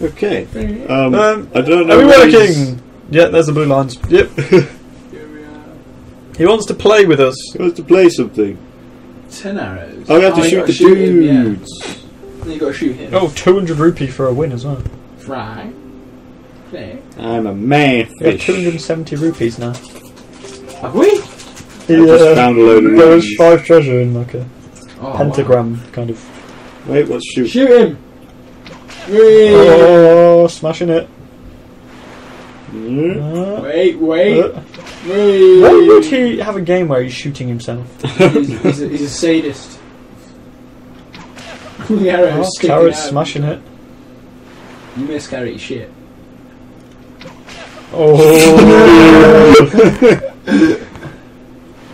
Okay. Um, Um, I don't know. Are we what he's- working? Yeah, there's the blue lines. Yep. Here we are. He wants to play with us. He wants to play something. Ten arrows. Oh, we have to you shoot gotta the shoot him, yeah. dudes. Then you got to shoot him. Oh, 200 rupee for a win as well. Fry. Play. I'm a man We have fish. 270 rupees now. Have we? I just found a load of There was rupees. five treasure in like a Oh, pentagram kind of. Wait, let's shoot. Shoot him. Whee! Oh, smashing it. Uh, Wait, wait. uh, Whee! why would he have a game where he's shooting himself? he's, he's, a, he's a sadist. the arrow's Oh, sticking Karrot's out. smashing it. You miss carrot shit. Oh,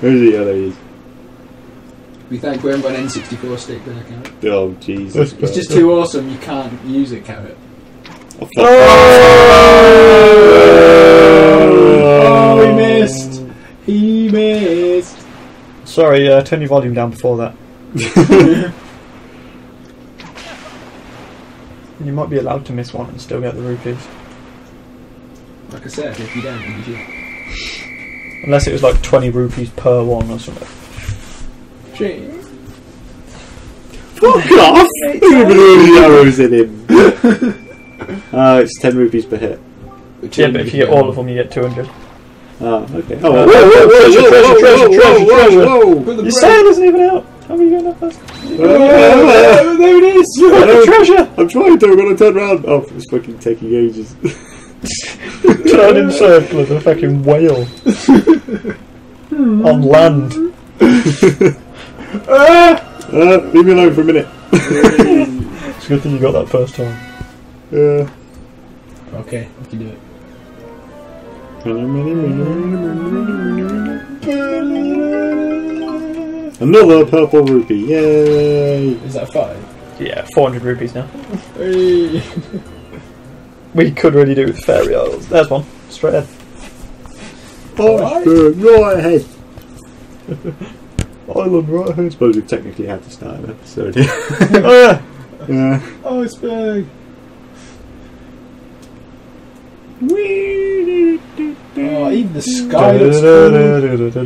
Where's the other is? We thank we haven't got an N64 stick there, Karrot. Oh, Jesus. It's just too awesome. You can't use it, Karrot. Oh. Oh, he missed. He missed. sorry. Uh, turn your volume down before that. You might be allowed to miss one and still get the rupees, Like I said, if you don't, you should. unless it was like 20 rupees per one or something. Shit. Fuck off! Look at the arrows in him. Uh, it's 10 rupees per hit. Yeah, but if you get all of them, you get 200. Oh, okay. Oh, Uh, whoa, whoa, whoa, treasure, whoa, treasure, whoa, treasure, whoa, treasure, whoa, treasure. whoa, whoa. Your sail isn't even out. How are you going up first? Uh, there it is. You got the treasure. I'm trying to, I'm gonna turn around. Oh, it's fucking taking ages. Turn in circle as a fucking whale on land. Uh, leave me alone for a minute. It's a good thing you got that first time. Yeah. Okay, you can do it. Another purple rupee, yay! Is that five? Yeah, 400 rupees now. Hey. We could really do with fairy isles. There's one. Straight ahead. Iceberg, right ahead. Island right I ahead. suppose we technically had to start an episode here. Ah, yeah. Iceberg. Oh, even the sky looks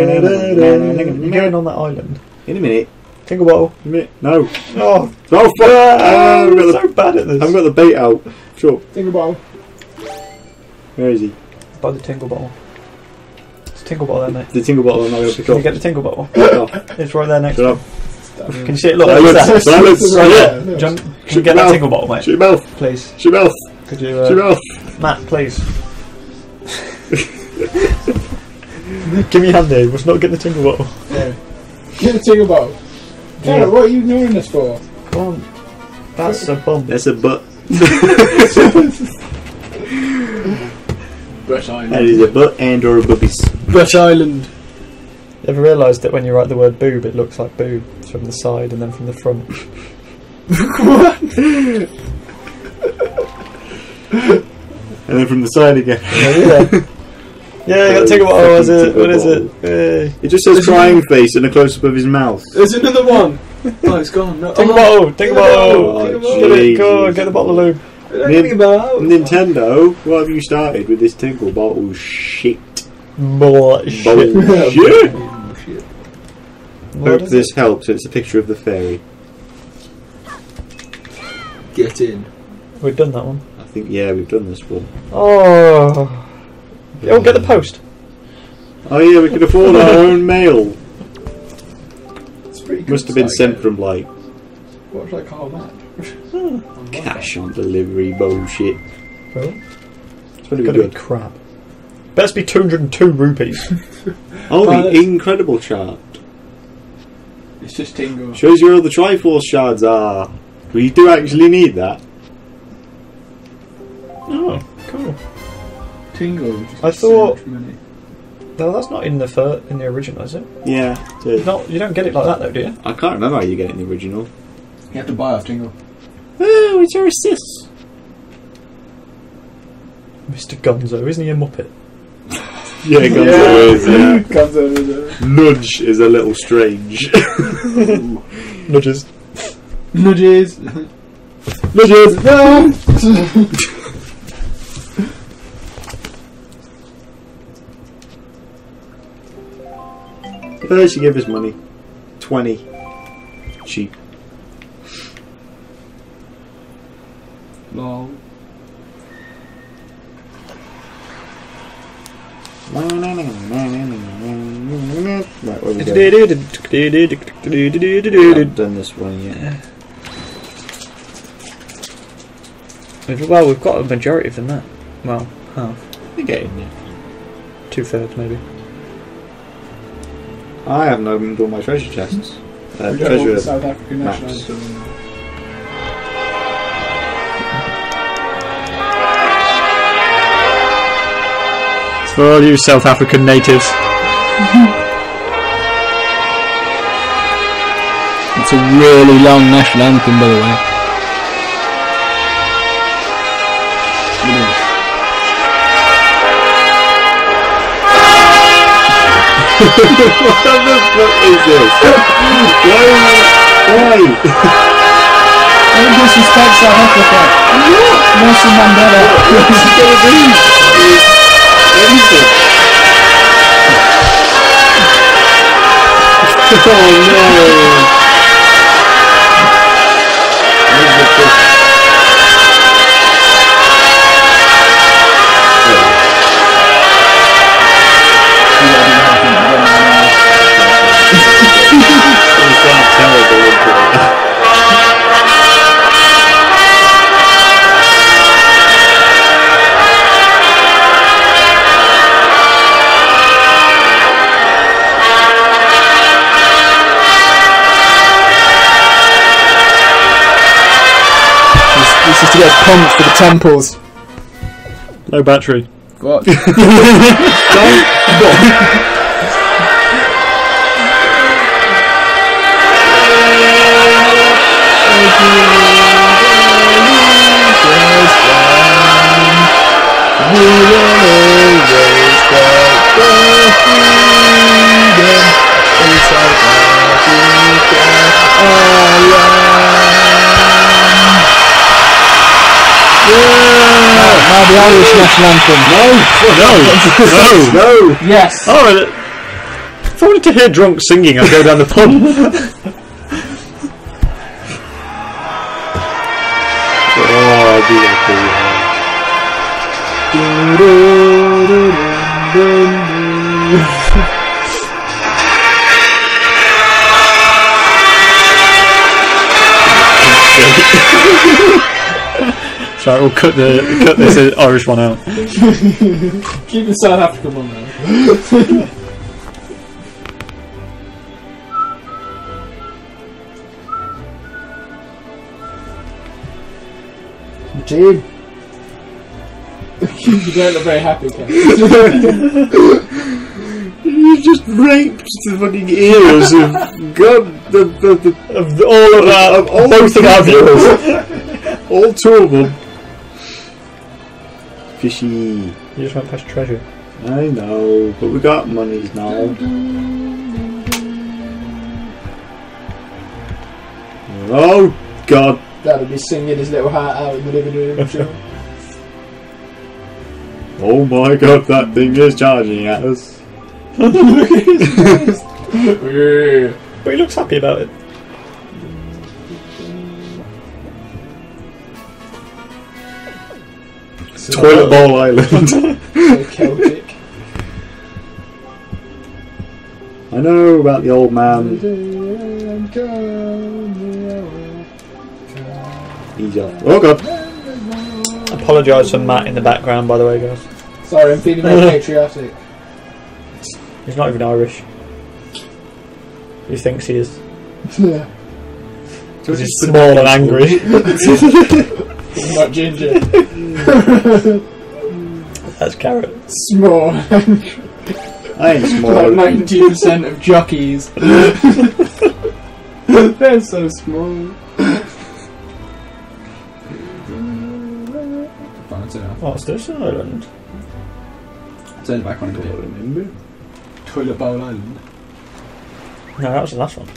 You're going on that island. In a minute. Tingle bottle. In a minute. No. Oh, Oh, fuck! ah, I've, we're got so bad at this. I've this. got the bait out. Sure. Tingle bottle. Where is he? By the tingle bottle. It's a tingle bottle there, mate. The tingle bottle I'm not going to pick Can you get the tingle bottle? Pick up. It's right there next. Shut up. Can you see it? Look, Silence. look Silence. Right Yeah. there. Jump. Can you get your that tingle bottle, mate? Shut your mouth. Please. Shut your mouth. Could you, Shut your uh, mouth. Matt, please. Give me a hand there. Was not getting the tingle bottle. Yeah. Get the tingle about. Yeah. Karrot, what are you ignoring us for? Come on. That's a bum. That's a butt. Brush Island. is a butt and or a boobies. Brush Island. You ever realised that when you write the word boob, it looks like boob It's from the side and then from the front? And then from the side again. yeah. Yeah, you got to tingle bottle. What is it? What is it? Hey. It just says crying face and a close up of his mouth. There's another one. Oh, it's gone. No. Tingle oh, bottle. Tingle oh, bottle. Oh, Tingle Get it. Go on. Get the bottle of lube. Think about. Nintendo, what have you started with this tinkle bottle shit? Bullshit. Bullshit! What Hope is this helps. It's a picture of the fairy. Get in. We've done that one. I think, yeah, we've done this one. Oh. Oh, get the post. Oh, yeah, we can afford our own mail. It's pretty good. Must have been It's sent from, like, uh, What's like Carl Matt? cash on delivery bullshit. Well, It's going to be gotta be good. crap. Best be 202 rupees. Oh, Oh, the that's- incredible chart. It's just Tingle. Shows you where all the Triforce shards are. We do actually need that. oh, cool. Tingle. I thought- No, that's not in the fir- in the original, is it? Yeah. it is. Not, you don't get it like that though, do you? I can't remember how you get it in the original. You have to buy off Tingle. Oh, it's your assist. Mr. Gonzo, isn't he a muppet? Yeah, Gonzo is. Yeah. Gonzo is Nudge is a little strange. Nudges. a nudges. Nudges. No. Uh, she gave us money. 20. Cheap. Lol. Right, where we go? I've done this one yet. Well, we've got a majority of them there. Well, half. You're getting there. Two thirds, maybe. I haven't opened all my treasure chests. Uh, We don't want the treasure. South African maps. national anthem. For all you South African natives. It's a really long national anthem, by the way. What the fuck is this? Why? Why? Don't disrespect South Africa. Nelson Mandela. What's it gonna be? Anything. oh no! This, this to get us pumped for the temples. Low battery. What? Now the Irish national anthem. No! no! No! Yes. Oh, if I wanted to hear drunk singing, I'd go down the pub. Oh, I'd be like, Sorry, oh, we'll cut the cut this Irish one out. Keep the South African one though. Team. you don't look very happy, Ken. You just raped the fucking ears of God, the, the, the, Of all of our, Of all both of our viewers. all two of them. Fishy. You just went past treasure. I know, but we got monies now. Oh God! That'll be singing his little heart out in the living room. Sure. Oh my God! That thing is charging at us. But he looks happy about it. Toilet Bowl Island. so Celtic. I know about the old man. He's off. Oh God! Apologise for Matt in the background, by the way, guys. Sorry, I'm feeling very patriotic. He's not even Irish. He thinks he is. Yeah. Because he's small and angry. I'm not ginger. That's Karrot. Small. I ain't small. Like ninety percent of jockeys. They're so small. Fine, enough. Oh, What's this island? Turn it back on a Don't bit. Toilet Bowl Island. No, that was the last one.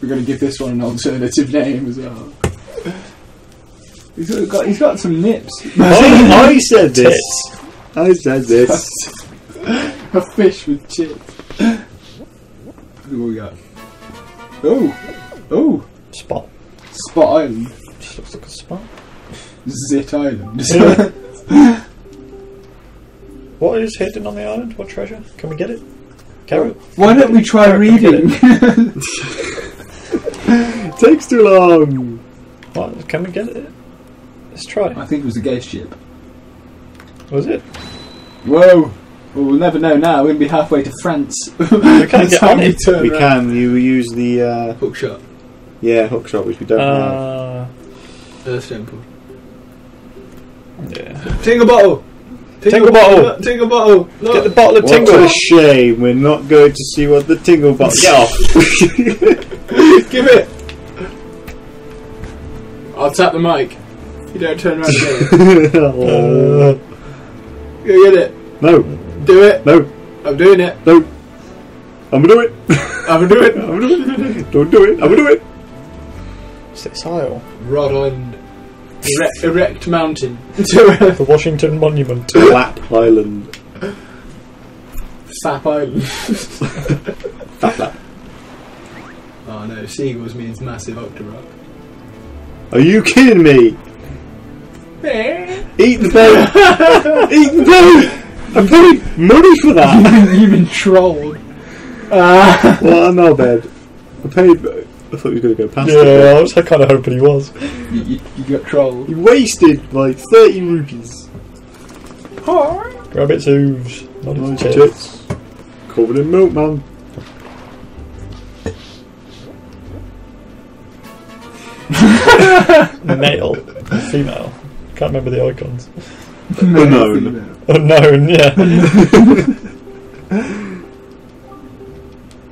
We're going to give this one an alternative name as well. He's got, he's got some nips. I, I said this. I said this. a fish with chips. What we got? Oh, oh, Spot. Spot Island, Just looks like a spot. Zit Island. Yeah. What is hidden on the island? What treasure? Can we get it? Karrot? Why don't we try Karrot, come reading? Takes too long. What? Can we get it? Let's try. I think it was a ghost ship. Was it? Whoa. Well, we'll never know now. We're going to be halfway to France. We can't get on it. We can. You use the uh, Hook shot. yeah hook shot, which we don't have. Uh, Earth Temple. yeah. Tingle bottle. Tingle bottle. Tingle bottle. Get the bottle of What tingle. a shame. We're not going to see what the tingle bottle. Get off. Give it. I'll tap the mic. You don't turn around and get it. Oh. Uh, Go get it. no, Do it. no, I'm doing it. no. I'm gonna do it. I'm doing it. I'm gonna do it. Don't do it. I'm gonna do it. what's this aisle? Rod Island. Erect, erect mountain. The Washington Monument. Lap Island. Fap Island. Fat lap. Oh no, seagulls means massive Octorok. Are you kidding me? Eat the bait. Eat the bait. I paid money for that. You've been trolled. Uh, well, I'm not bad. I paid. I thought you were going to go past Yeah, it. I was kind of hoping he was. you, you, you got trolled. You wasted like 30 rupees. Hi! Rabbit's hooves. Not his Nice tits. tits. Covered in milk, man. Male. Female. Can't remember the icons. Unknown. Unknown, yeah.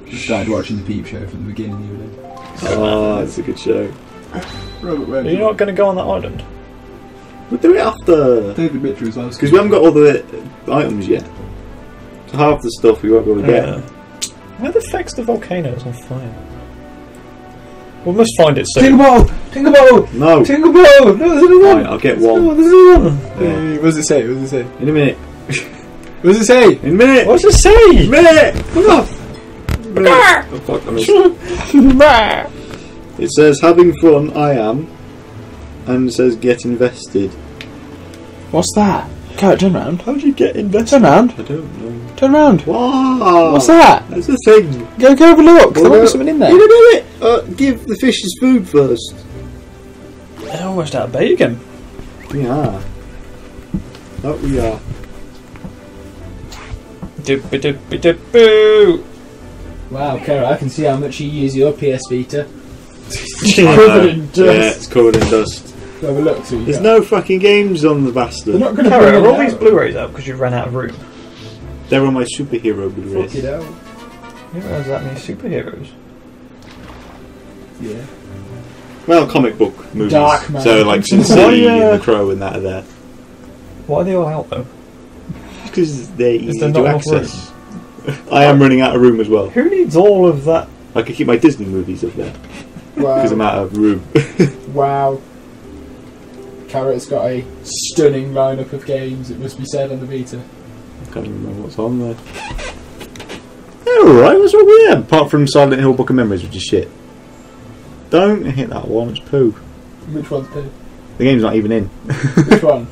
Just started watching the Peep Show from the beginning the other day. Oh, that's a good show. Robert Are you not going to go on that island? We'll do it after. David Mitchell's was last Because we haven't got all the items yet. So half the stuff we won't be able to get. Yeah. Where the fuck's the volcano? It's on fire. We must find it soon. Tingle bottle! Tingle bottle! No. Tingle bottle! No, there's another Fine, one! I'll get There's another one. There's another one! Yeah. What does it say? What does it say? In a minute. What does it say? In a minute. What does it say? In a minute. Come on. Minute. Oh, fuck, I missed. It says having fun, I am. And it says get invested. What's that? Karrot, turn around. How do you get invested? Turn around. I don't know. Turn around. Wow. What's that? That's the thing. Go, go have a look. There What might be something in there. You don't do it. Uh, give the fishes food first. They're almost out of bait bacon. We are. That we are. Doopy doopy doopoo. Wow, Karrot, I can see how much you use your PS Vita. I Covered in dust. Yeah, it's covered in dust. Go have a look. So you There's no fucking games on the bastard. They're not going to Karrot, bring are all these out. Blu-rays out because you ran out of room? They're on my superhero Fuck Blu-rays. it out. You don't realise that many superheroes. Yeah. Well, comic book movies. Dark Man. So like Sin City uh, and The Crow and that are there. Why are they all out though? Because they're Is easy there to not enough access. I am running out of room as well. Who needs all of that? I could keep my Disney movies up there because I'm out of room. wow. Karrot's got a stunning lineup of games, it must be said, on the Vita. I can't even remember what's on there. Alright, what's wrong with them? Apart from Silent Hill Book of Memories, which is shit. Don't hit that one, it's poo. Which one's poo? The game's not even in. Which one?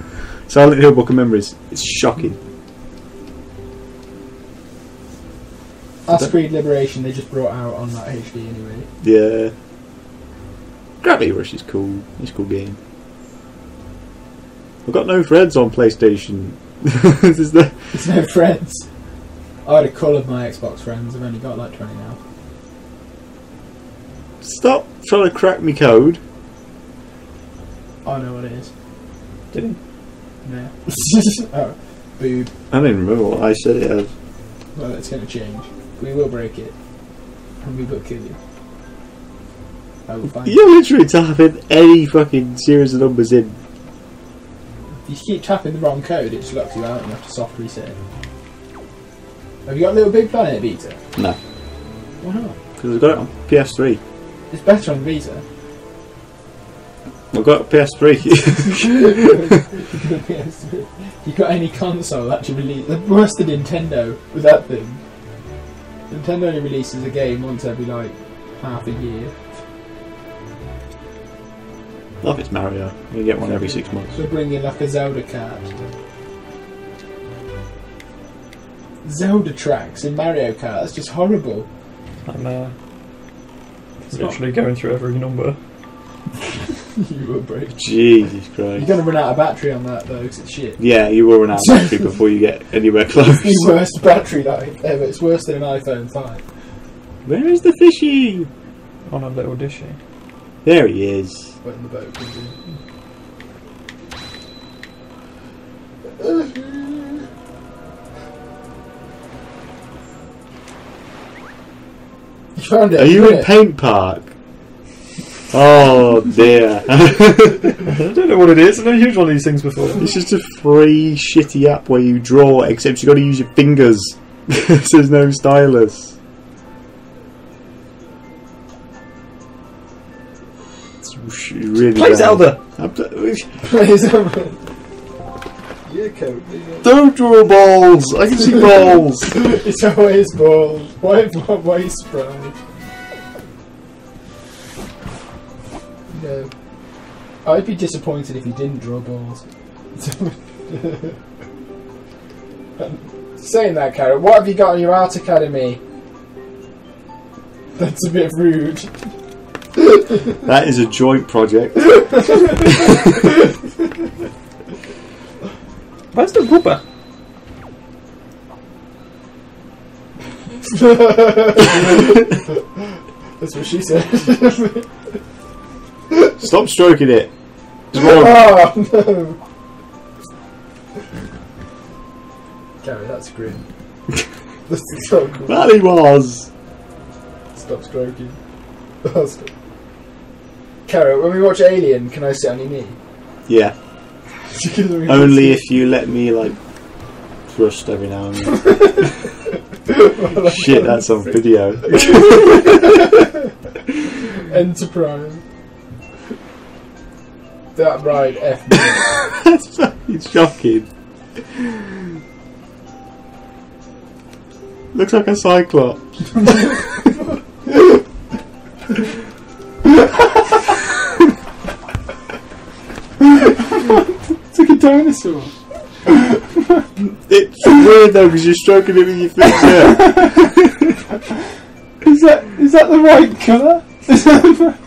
Silent Hill Book of Memories, it's shocking. Assassin's Creed Liberation they just brought out on that HD anyway. Yeah. Gravity Rush is cool. It's a cool game. I've got no friends on PlayStation. this is the There's no friends. I had a cull of my Xbox friends, I've only got like 20 now. stop trying to crack me code. I know what it is. Did he? No. oh, boob. I don't even remember what I said it as. Well, it's going to change. We will break it. And we will kill you. I will find You're literally typing any fucking series of numbers in. If you keep tapping the wrong code, it just locks you out and you have to soft reset it. Have you got a Little Big Planet Vita? No, Why not? because I've got it on PS3. It's better on Vita. I've got a PS3. PS3. you got any console that you release? The worst of Nintendo with that thing. Nintendo only releases a game once every like half a year. Love it's Mario. You get one every six months. So bring in like a Zelda card. Zelda tracks in Mario Kart. That's just horrible. I'm uh, It's not- literally going through every number. you will break. Jesus Christ. You're Christ. gonna run out of battery on that though, 'cause it's shit. Yeah, you will run out of battery before you get anywhere close. The worst battery life ever. It's worse than an iPhone 5. Where is the fishy? On a little dishy. There he is. When the boat comes in. You found it. Are you in didn't Paint Park? Oh dear. I don't know what it is. I've never used one of these things before. it's just a free shitty app where you draw, except you've got to use your fingers. There's no stylus. It's sh- really Play bad. Zelda! I'm t- it? Plays over. Yeah, code. Don't draw balls. I can see balls. It's always balls. Why, why, why spray? No. I'd be disappointed if you didn't draw balls. Saying that, Karrot, what have you got on your art academy? That's a bit rude. That is a joint project. Where's the rubber? That's what she said. Stop stroking it. It's wrong. oh no! Gary, that's grim. That's so cool. That he was. Stop stroking. Oh, stop. Karrot, when we watch Alien, can I sit on your knee? Yeah. Only if you let me like thrust every now and then. see- Shit, that's on video. Enterprise. That ride F me. That's fucking shocking. Looks like a cyclops. Dinosaur. It's weird though because you're stroking it with your finger. Is that is that the right colour? Is that,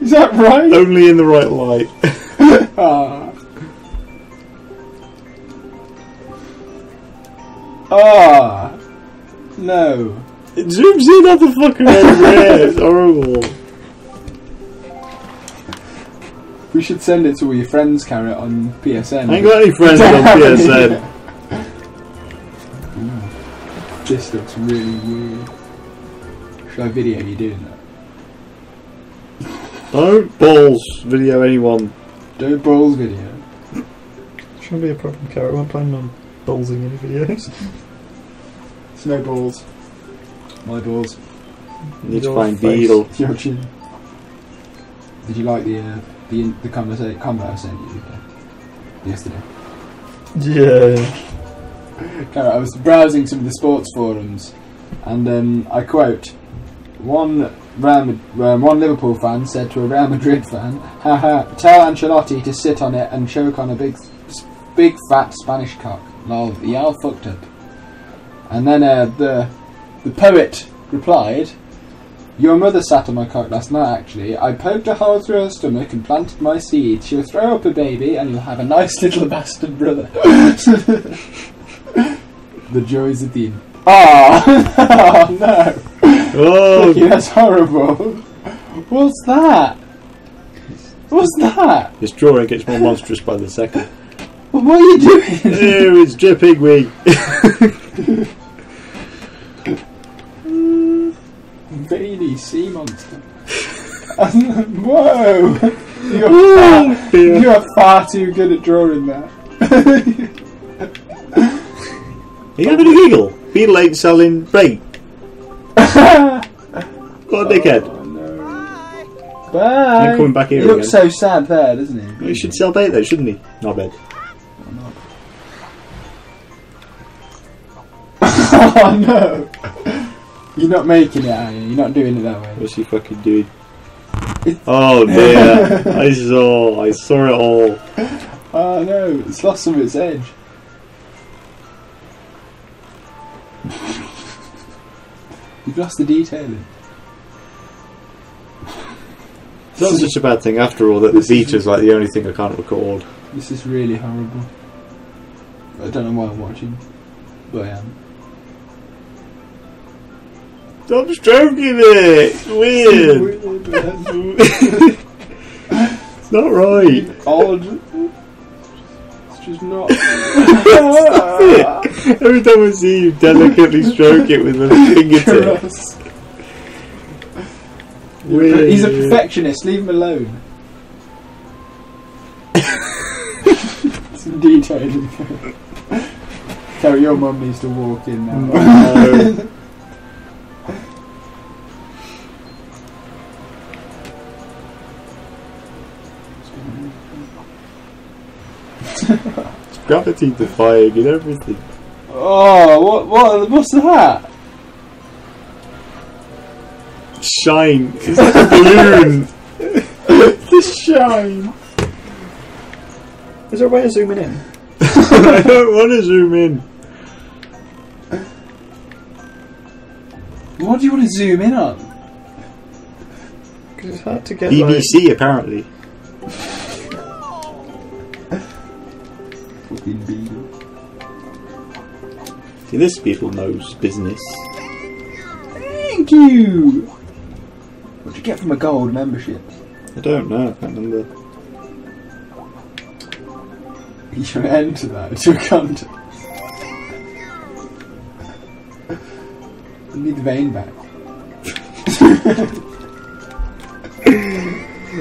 is that right? Only in the right light. Ah. Ah. No. It zooms in on the fucking red. It's horrible. We should send it to all your friends, Karrot, on PSN. I ain't got any friends on PSN. This looks really weird. Should I video you doing that? Don't balls video anyone. Don't balls video. Shouldn't be a problem, Karrot. I'm planning on ballsing any videos. Snowballs. My balls. You need to find face. Beetle. Did you like the uh, the the conversa- convo I sent you yesterday? Yeah. I was browsing some of the sports forums, and um, I quote: "One Real, um, one Liverpool fan said to a Real Madrid fan, haha, tell Ancelotti to sit on it and choke on a big, big fat Spanish cock. Lol, y'all fucked up." And then uh, the the poet replied. Your mother sat on my cock last night, actually. I poked a hole through her stomach and planted my seed. She'll throw up a baby and you'll have a nice little bastard brother. the joys of the. Ah! oh, no! Oh, that's horrible. What's that? What's that? this drawing gets more monstrous by the second. What are you doing? Ew, it's dripping me. Veiny sea monster. Whoa! You're far, you're far too good at drawing that. Are you having a giggle? Beetle ain't selling bait. What a dickhead. Oh, no. Bye. You're coming back here He looks again. so sad there, doesn't he? He should sell bait though, shouldn't he? Not bad. oh no! You're not making it, are you? You're not doing it that way. What's he fucking doing? It's- Oh dear. I saw I saw it all. Oh no! It's lost some of its edge. You've lost the detailing. It's not such a bad thing after all that the This is- like the only thing I can't record. This is really horrible. I don't know why I'm watching, but I am. Stop stroking it! It's weird! it's not right. Odd. It's just not. Every time I see you delicately stroke it with a fingertip. Gross. Weird. He's a perfectionist. Leave him alone. Some detailing. Terry, your mum needs to walk in now. No. Gravity defying and everything. oh, what? What? What's that? Shine. It's like a balloon. The shine. Is there a way of zooming in? I don't want to zoom in. What do you want to zoom in on? Because it's hard to get like, BBC apparently. See, this people knows business. Thank you. What'd you get from a gold membership? I don't know. I can't remember. You should enter that into a contest. Need the vein back.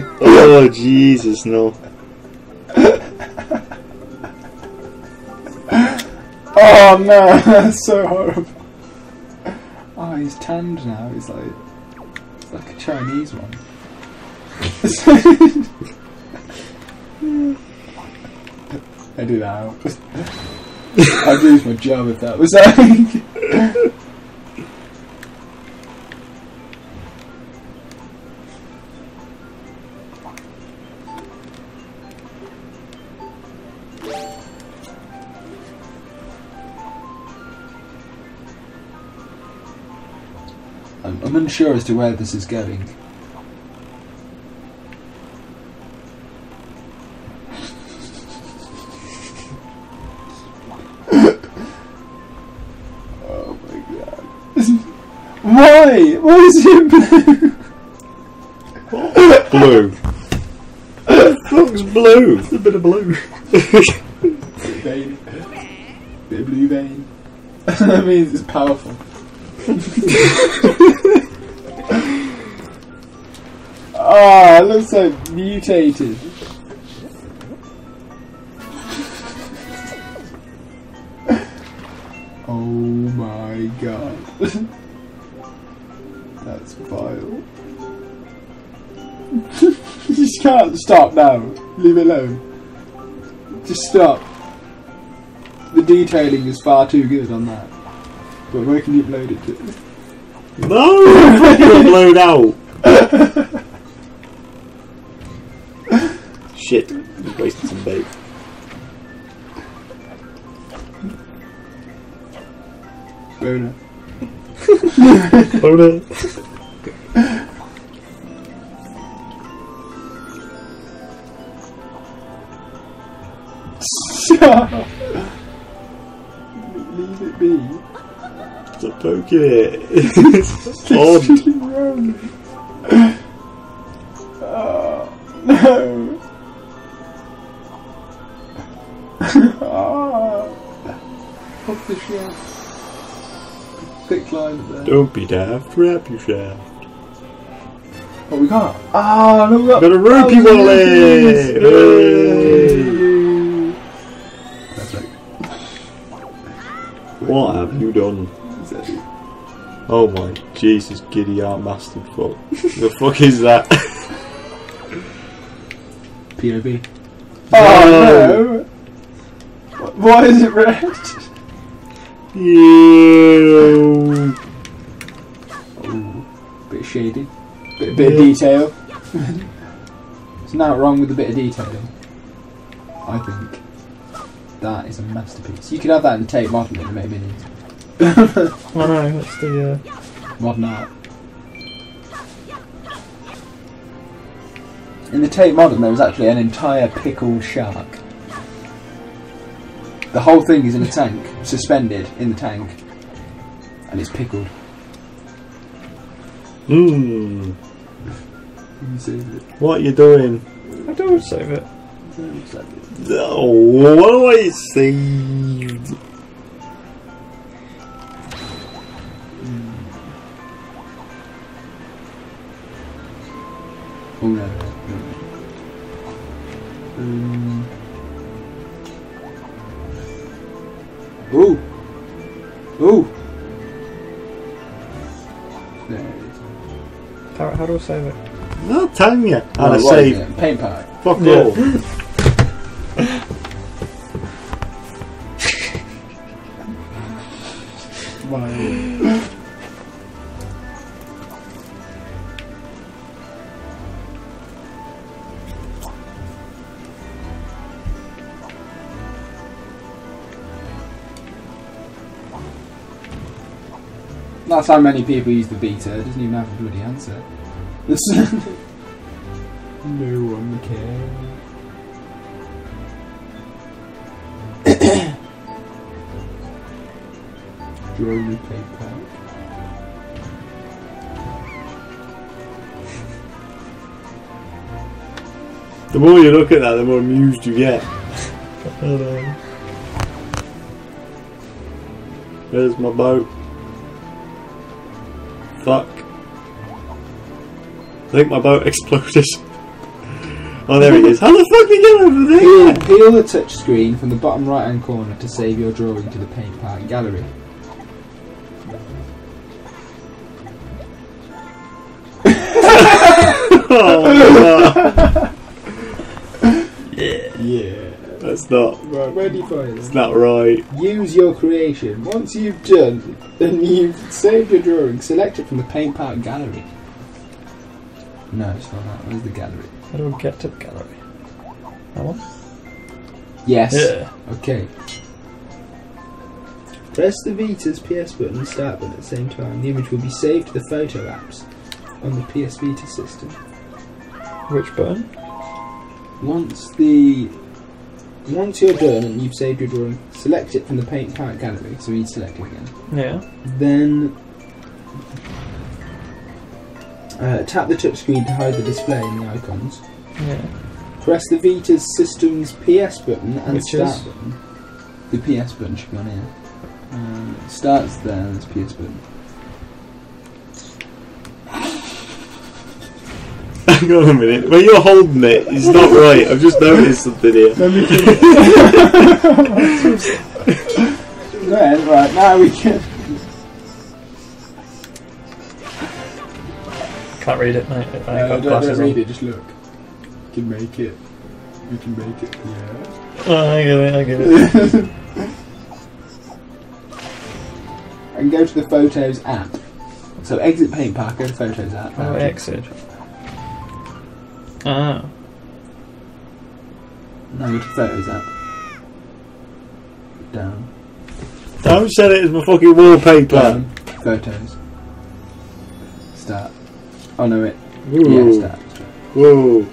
Oh Jesus, no. Oh no, that's so horrible. Oh, he's tanned now. He's like, he's like a Chinese one. I do that. I'd lose my job if that was like. Unsure as to where this is going. oh my god. Why? Why is it blue? Blue. Looks blue. a bit of blue. vein. Bit of blue vein. that means it's powerful. Ah, it looks so mutated. oh my god. That's vile. you just can't stop now. Leave it alone. Just stop. The detailing is far too good on that. But where can you upload it to? No, fucking blown out. Shit, we wasted some bait. Oh no. Leave it be. Stop poking it. it's odd. Pop the shaft. Quick line there. Don't be daft, wrap your shaft. Oh, we can't. Ah, no, we got. Got a rupee wallet! What have you done? Oh my Jesus, giddy aunt bastard fuck. the fuck is that? POV. Oh, Oh, no! Why is it red? Ew. Ooh, bit of shading. Bit, bit of detail. There's nothing wrong with a bit of detailing. I think. That is a masterpiece. You could have that in the Tate modern in maybe Oh no, that's the. Uh, modern art. In the Tate Modern, there was actually an entire pickled shark. The whole thing is in a tank, suspended in the tank, and it's pickled. Hmm. What are you doing? I don't save it. Oh, what do I say? Oh no. Um. Ooh. Ooh. There it is. How, how do I save it? No, telling you. how Right, I save. it? Paint Park. Fuck Yeah. all. That's how many people use the Vita. It doesn't even have a bloody answer. no one cares. Drone Paint Park. The more you look at that, the more amused you get. Hello. There's my boat. Fuck. I think my boat exploded. oh, there it is. How the fuck did you get over Peel, there? peel the touch screen from the bottom right hand corner to save your drawing to the Paint Park gallery. Oh, Yeah. Yeah. That's not. Right, where do you It's not right. Use your creation. Once you've done, then you've saved your drawing. Select it from the Paint Park gallery. No, it's not that. Where's the gallery? How do I get to the gallery? That one? Yes. Yeah. Okay. Press the Vita's PS button and start button at the same time. The image will be saved to the photo apps on the PS Vita system. Which button? Once the once you're done and you've saved your drawing, select it from the paint palette gallery. So you select it again. Yeah. Then uh, tap the touchscreen to hide the display and the icons. Yeah. Press the Vita's system's PS button and Which start is? button. The PS button should be on here. It starts there and it's PS button. Hang on a minute. When you're holding it, it's not right. I've just noticed something here. Let Then, right, now we can. Can't read it, mate. I ain't Uh, got don't, don't read on. it, just look. You can make it. You can make it, yeah. Oh, I get it, I get it. and go to the Photos app. So exit Paint Park, go to Photos app. How do I exit? Now go to Photos app. Down. Don't set it as my fucking wallpaper. Down. Photos. Start. Oh no, wait. Yeah, Whoa. start. Whoa.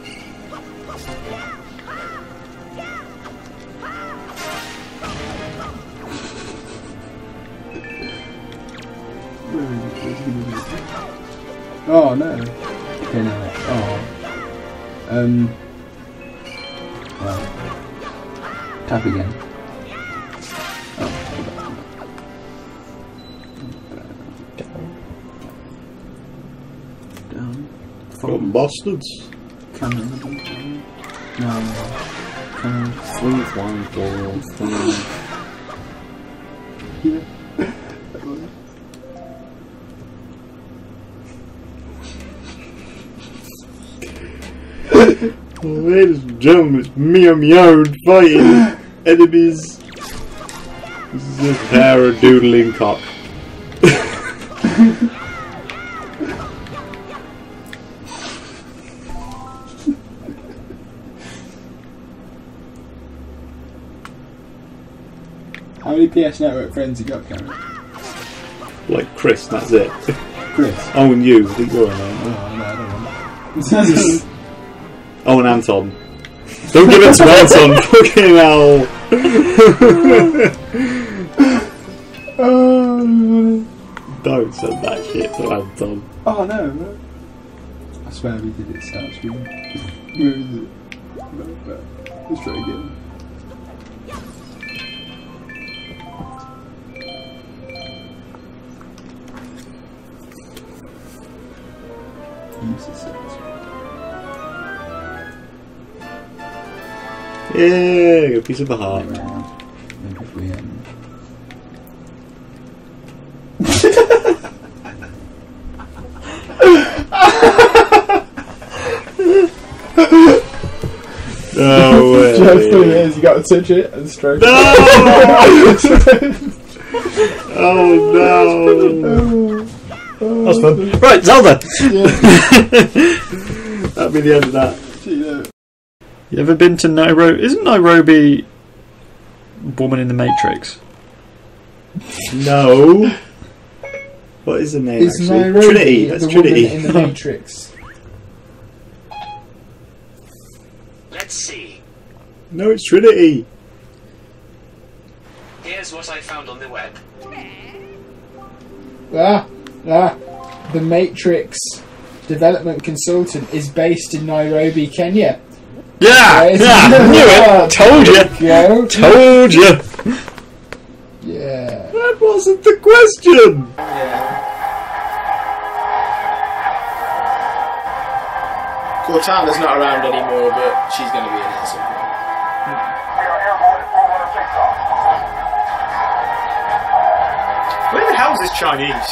Oh no. Okay, no. Oh. Um. Well. Tap again. Oh. Down. Fucking bastards. Come on. No. Come on. Three, one, four, three. Here. Gentlemen, it's me on my own fighting enemies. This is a pair of doodling cock. How many PS Network friends you got, Karen? Like Chris, that's it. Chris. Oh, and you. I think you're. Oh, no, I don't want Oh, and Anton. Don't give it to Anton. Fucking hell. Don't send that shit to Anton. Oh no, no. I swear we did it start stream. Where is it? No, no. Let's try again. Yeah, a piece of the heart. Maybe if we No Just put it way. you gotta touch it and stroke No! oh no! That's fun. Right, Zelda. That'll be the end of that. It. You ever been to Nairobi? Isn't Nairobi Woman in the Matrix? No. What is the name? Is actually? Nairobi Trinity. That's the Trinity. woman in the Matrix? Let's see. no, it's Trinity. Here's what I found on the web. Ah, ah. The Matrix development consultant is based in Nairobi, Kenya. Yeah, Right. yeah, knew it. Told you. Go. Told you. Yeah. That wasn't the question. Cortana's not around anymore, but she's going to be in it at. Where the hell's this Chinese?